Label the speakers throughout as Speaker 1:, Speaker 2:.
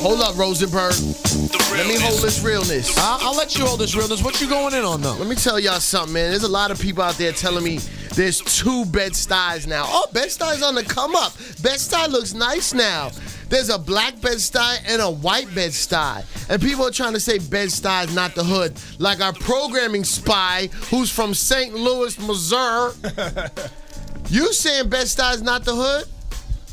Speaker 1: Hold up, Rosenberg. Let me hold this realness.
Speaker 2: I'll, I'll let you hold this realness. What you going in on though?
Speaker 1: Let me tell y'all something, man. There's a lot of people out there telling me there's two Bed-Stuys now. Oh, Bed-Stuy's on the come up. Bed-Stuy looks nice now. There's a black Bed-Stuy and a white Bed-Stuy. And people are trying to say Bed-Stuy is not the hood. Like our programming spy who's from St. Louis, Missouri. you saying Bed-Stuy is not the hood?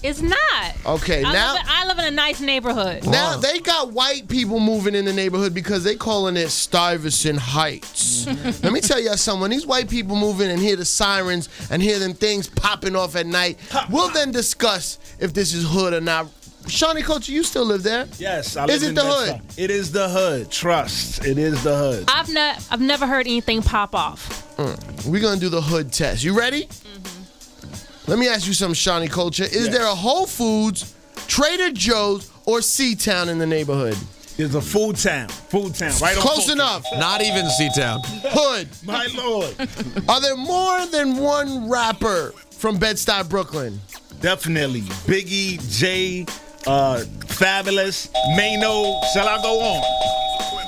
Speaker 3: It's not.
Speaker 1: Okay,
Speaker 3: I
Speaker 1: now
Speaker 3: live, in, I live in a nice neighborhood.
Speaker 1: now they got white people moving in the neighborhood because they calling it Stuyvesant Heights. Mm-hmm. Let me tell you something. When these white people move in and hear the sirens and hear them things popping off at night, we'll then discuss if this is hood or not. Shani Kulture, you still live there?
Speaker 4: Yes, I
Speaker 1: Is it
Speaker 4: in
Speaker 1: the
Speaker 4: Bed-Stuy.
Speaker 1: hood?
Speaker 4: It is the hood. Trust. It is the hood.
Speaker 3: I've not. I've never heard anything pop off. Mm.
Speaker 1: We're gonna do the hood test. You ready? Let me ask you something, Shani Kulture. Is
Speaker 4: Yes.
Speaker 1: there a Whole Foods, Trader Joe's, or C-Town in the neighborhood?
Speaker 4: It's a food town. Food town. Right on
Speaker 1: Close
Speaker 4: Fulton.
Speaker 1: enough.
Speaker 2: Not even C-Town.
Speaker 1: Hood.
Speaker 4: My lord.
Speaker 1: Are there more than one rapper from Bed-Stuy, Brooklyn?
Speaker 4: Definitely. Biggie, Jay, uh, Fabolous, Maino. Shall I go on?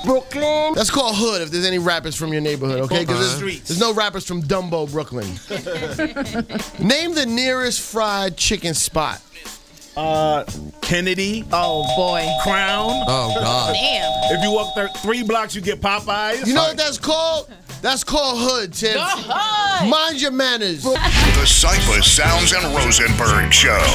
Speaker 1: Brooklyn. That's called hood if there's any rappers from your neighborhood, okay?
Speaker 4: Call the
Speaker 1: Because
Speaker 4: streets.
Speaker 1: there's, no rappers from Dumbo, Brooklyn. Name the nearest fried chicken spot.
Speaker 4: Uh, Kennedy,
Speaker 5: Oh boy.
Speaker 4: Crown.
Speaker 2: Oh God.
Speaker 5: Damn.
Speaker 4: If you walk th- three blocks, you get Popeyes.
Speaker 1: You know what that's called? That's called hood, Tim.
Speaker 5: Hood.
Speaker 1: Mind your manners.
Speaker 6: The Cipha Sounds and Rosenberg Show.